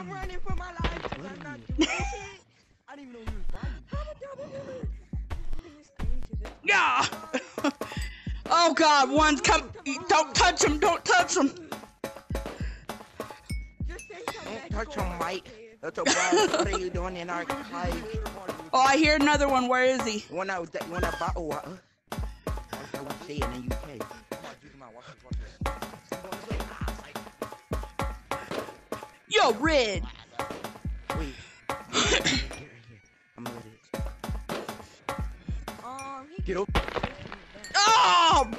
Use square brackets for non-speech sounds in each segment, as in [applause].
I'm running for my life 'cause I'm not doing [laughs] shit. I didn't even know he was by you. I'm a double killer. Can you scream to this? Yeah. [laughs] oh God, one's come. Don't touch him. Don't touch him. Just say something Don't touch cool, him, Mike. That's a bro. What are you doing in our life? Oh, I hear another one. Where is he? When I was that, when I bought, oh, uh, that's how we say it in the UK. Yo, Red. Wait. Here, here. I'm gonna let. Um, Get over. Oh.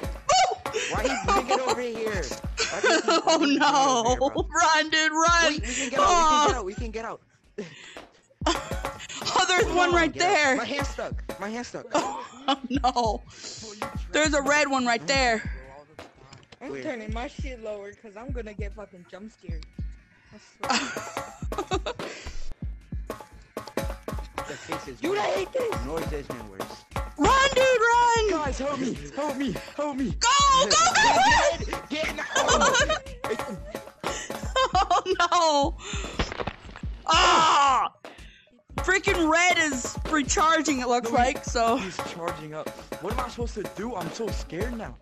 Why he bring it over here? Why do you keep [laughs] Oh bringing it over here, no! Run, dude, run! Wait, we can get out. We can get out. We can get out. [laughs] Oh, there's one right Get out. there. My hand's stuck. My hand's stuck. [laughs] Oh no! There's a red one right there. I'm Where? turning my shit lower because I'm gonna get fucking jump scared. Dude, I hate this. Noise is been worse. Run, dude, run! Guys, help me! Help me! Help me! Go, go, go! Get, get [laughs] out! Oh no! Ah! Freaking red is recharging. It looks like so. He's charging up. What am I supposed to do? I'm so scared now.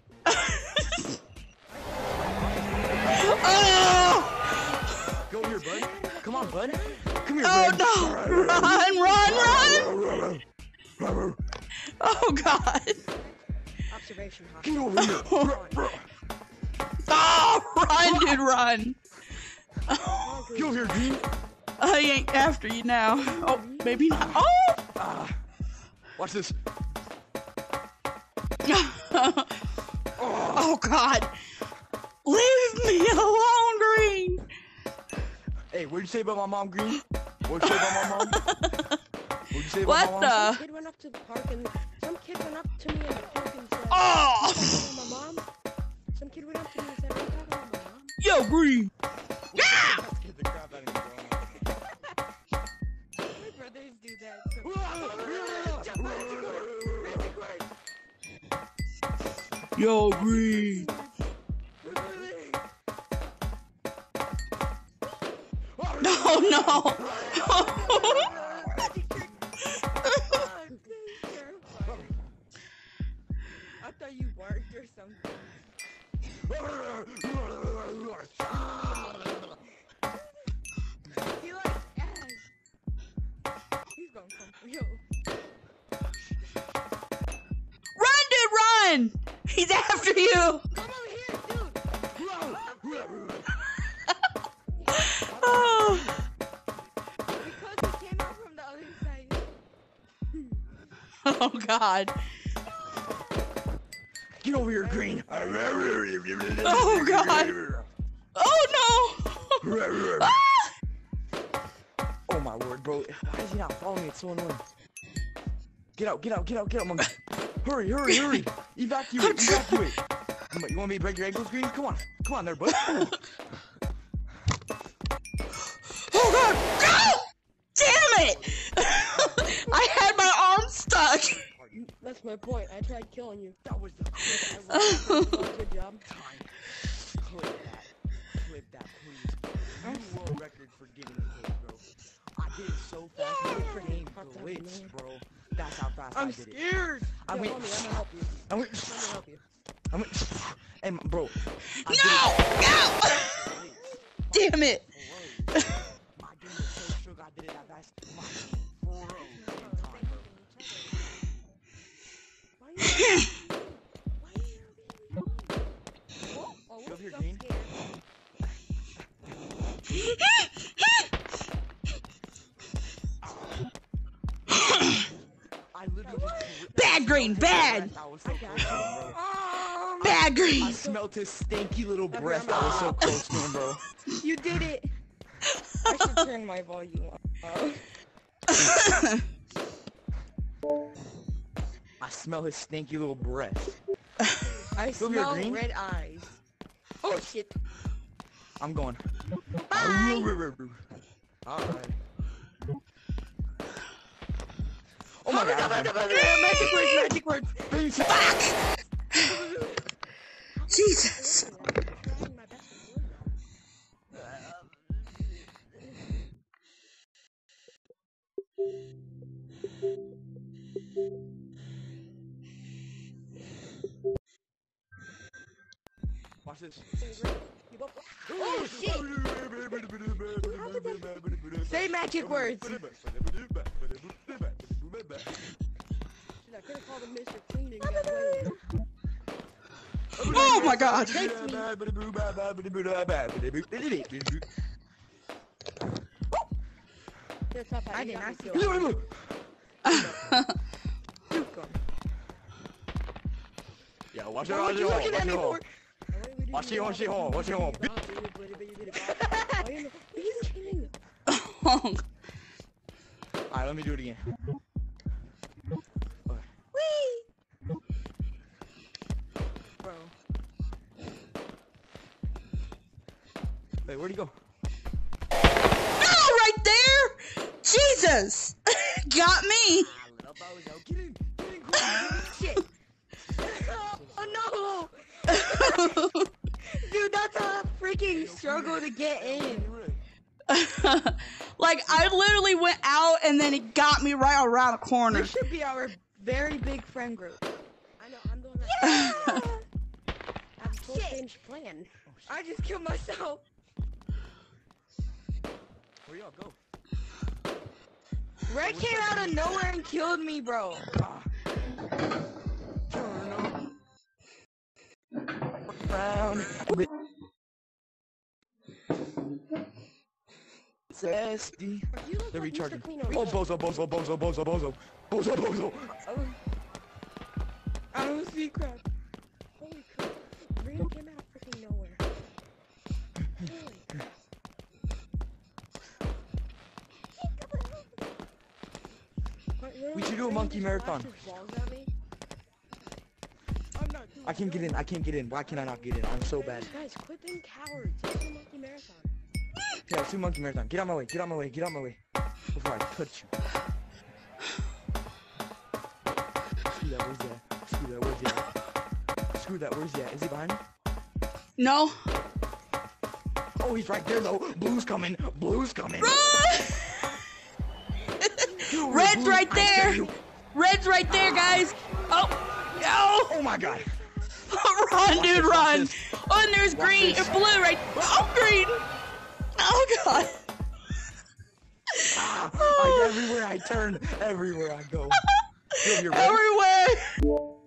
Oh! [laughs] Go here, bud. Come on, bud. Come here, Oh bud. no! Run, run, run! Oh god! Observation. Get over here. [laughs] Oh, run, dude, run! Get over here, Green. I ain't after you now. Oh, maybe not. Oh! Ah. Watch this. [laughs] oh god! Leave me alone, Green! Hey, what'd you say about my mom, Green? What'd you say about my mom? [laughs] What'd you say about What my mom? the? Kid went up to the park and some kid went up to me in the park and said, Oh! "Oh, my mom." Some kid went up to me and said, "Are you talking about my mom?" Yo, Green! Yeah! Get the crap out of me, My brothers do that. Yo, Green! [laughs] No, no! I thought you barked or something. He likes. He's gonna come for you. Run, dude, run! He's after you! [laughs] oh god. Get over here, Green. [laughs] Oh, God. Oh no! [laughs] Ah! Oh my word, bro. Why is he not following me? It's so annoying. Get out, get out, get out, get out, monkey. Hurry, hurry, hurry. Evacuate, evacuate. You want me to break your ankles, Green? Come on. Come on there, bud. Oh god! No! Damn it! I had my arm stuck. That's my point. I tried killing you. That was the Good job. time. Clip that. Clip that, please. You world record for getting a hit, bro. I did it so fast. My freaking Fuck that, glitched, man. bro. That's how fast I I'm did it. scared. I Yo, went- homie, I'm gonna help you. I went, I'm gonna help you. I went, and bro. I No! No! [laughs] Damn it! [laughs] here, so Green. scared. I literally just Bad green, bad! I was so I close got to you. him, bro. Oh, Bad I green! smelled his stinky little breath. I was so [laughs] close to him, bro. you did it. I should turn my volume up. [laughs] I smell his stinky little breath. I Go here, smell Green. red eyes. Oh shit. I'm going. Bye. Alright. Oh my god. magic words, magic words. Fuck! [laughs] Jesus! Watch this. Oh shit! Say magic words. Shit, I could have called him Mr. Clean and got away. Oh my god. I did not kill him. [laughs] Yeah, watch it, Why watch would it, you watch look at it, me watch for? it. Watch it, watch it, watch it, watch it. He's kidding. Alright, let me do it again. Whee! Bro. Wait, where'd he go? Oh, right there! Jesus! [laughs] Got me! A freaking struggle to get in. [laughs] like, I literally went out and then it got me right around the corner. This should be our very big friend group. I know, I'm the one that Yeah! [laughs] have a full Shit. change plan. I just killed myself. Where y'all go? Red came out of nowhere and killed me, bro. Turn around. Zesty. They're like recharging. Oh, bozo, bozo, bozo, bozo, bozo. Bozo, bozo. Oh. I don't see crap. Holy crap. Reno came out of freaking nowhere. Holy. We should do a monkey marathon. flashed his balls at me. I'm not doing I can't get in, I can't get in. Why can I not get in? I'm so bad. Guys, quit being cowards. Do a monkey marathon. Yeah, do monkey marathon. Get out my way, get out my way, get out my way. Before I touch you. Screw that, where's that? Screw that, where's that? Screw that, where's that? Is he behind me? No. Oh, he's right there though. Blue's coming. Blue's coming. Dude, [laughs] Red's Blue, right there. Red's right there, guys. Oh, no. Oh my god. [laughs] run, dude, this, run. Oh, and there's Watch green this. blue right. Oh, green. Oh god. [laughs] Ah, I, everywhere I turn, everywhere I go. Feel your red? Everywhere.